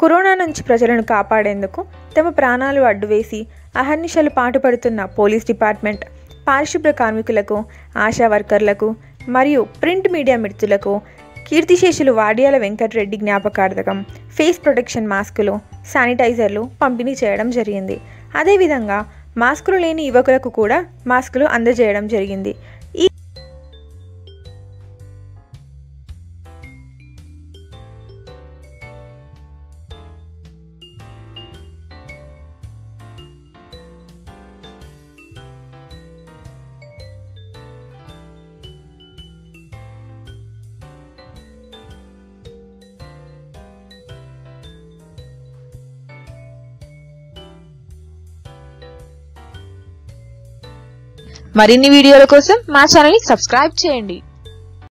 Corona నుంచి ప్రజలను కాపాడేందుకు తమ ప్రాణాలు అడ్డువేసి అహర్నిశలు పాటుపడుతున్న పోలీస్ డిపార్ట్మెంట్ పారిశుభ్ర కార్మికులకు ఆశా వర్కర్లకు మరియు ప్రింట్ మీడియా మిత్రులకు కీర్తిశేషులు వాడియాల వెంకటరెడ్డి జ్ఞాపకార్థకం ఫేస్ ప్రొటెక్షన్ మాస్కులు శానిటైజర్లు పంపిణీ చేయడం జరిగింది. అదేవిధంగా మాస్కులు లేని యువకులకు కూడా మాస్కులు అందజేయడం జరిగింది. మరిన్ని వీడియోల కోసం మా ఛానల్ని సబ్స్క్రైబ్ చేయండి.